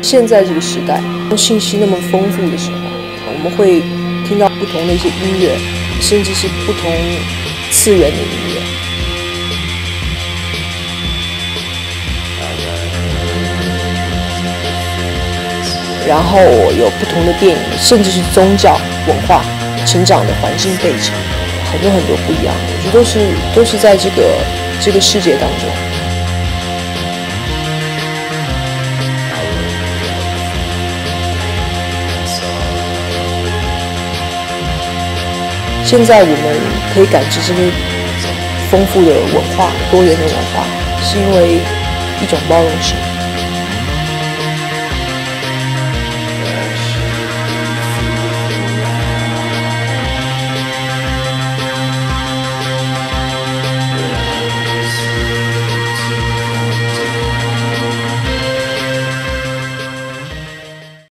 现在这个时代，当信息那么丰富的时候，我们会听到不同的一些音乐，甚至是不同次元的音乐。然后有不同的电影，甚至是宗教文化成长的环境背景。很多很多不一样的，我觉得都是都是在这个这个世界当中。现在我们可以感知这些丰富的文化、多元的文化，是因为一种包容性。